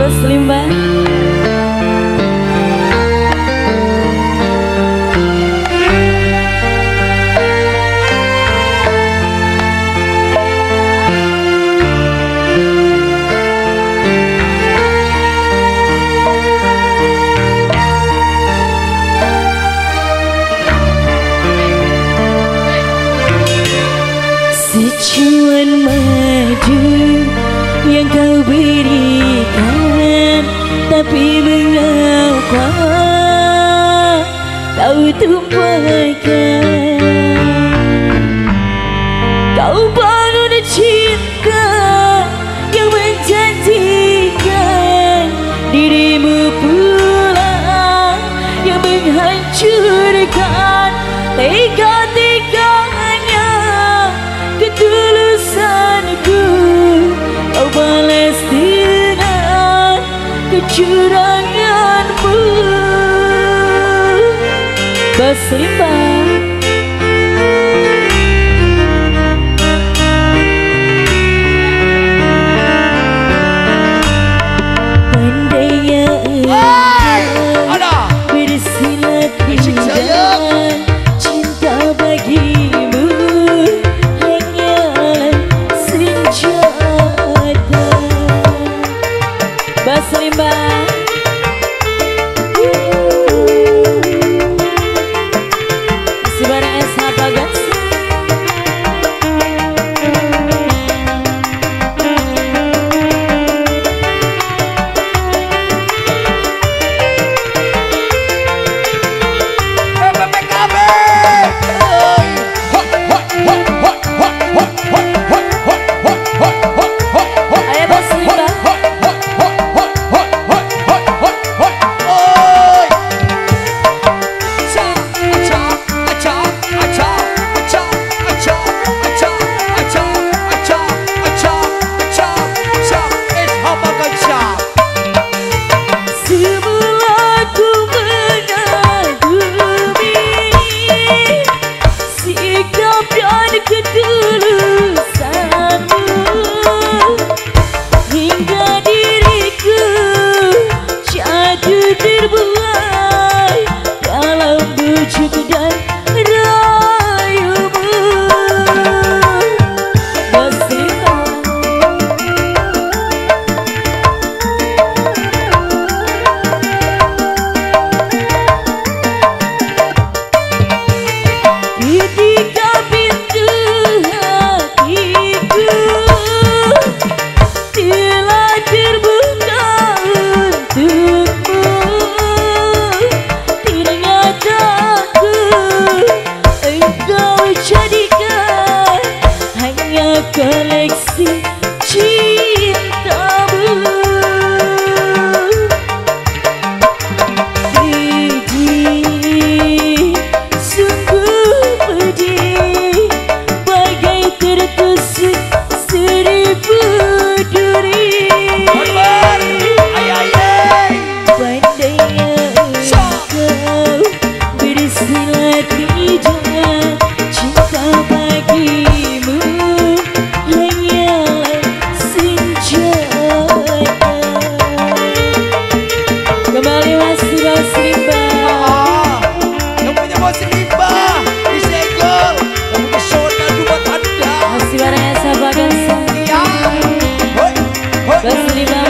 Если tapi mengapa kau nhưng Kau bangun cinta yang đi dirimu Curanganmu Bersimbah koleksi cinta Muslimah